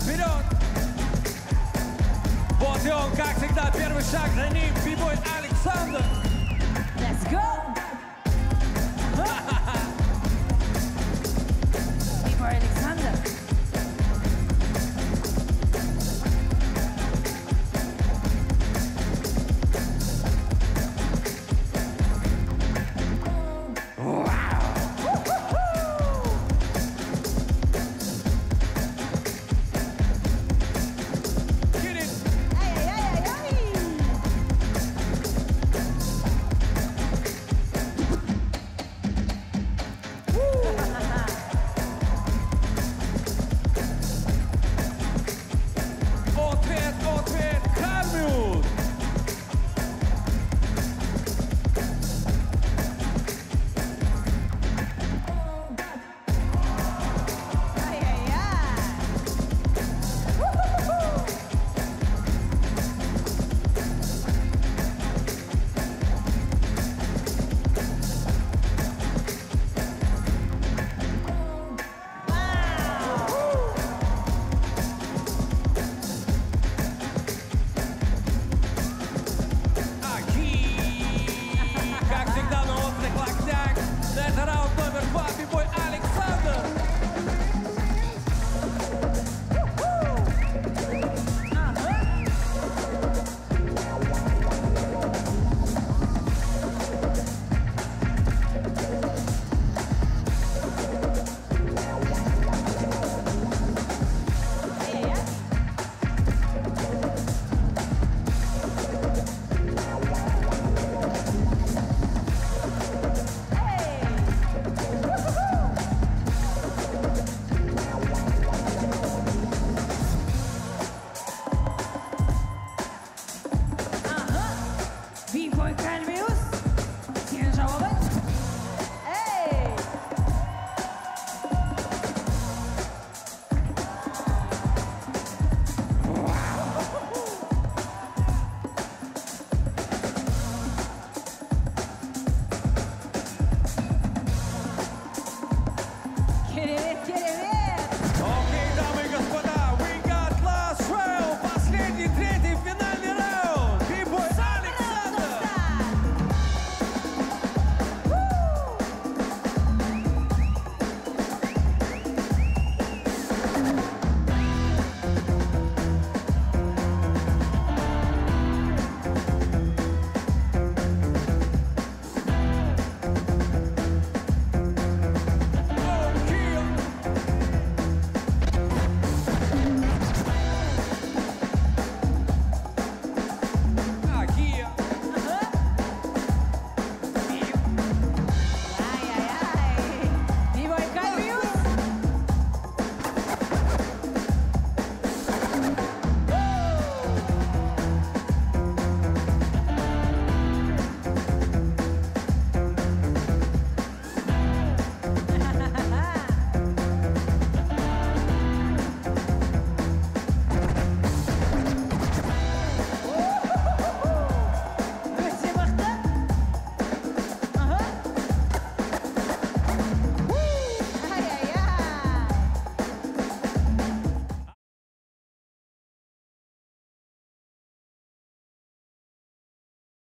вперед. Вот и он, как всегда, первый шаг за ним, бибой Александр. Let's go!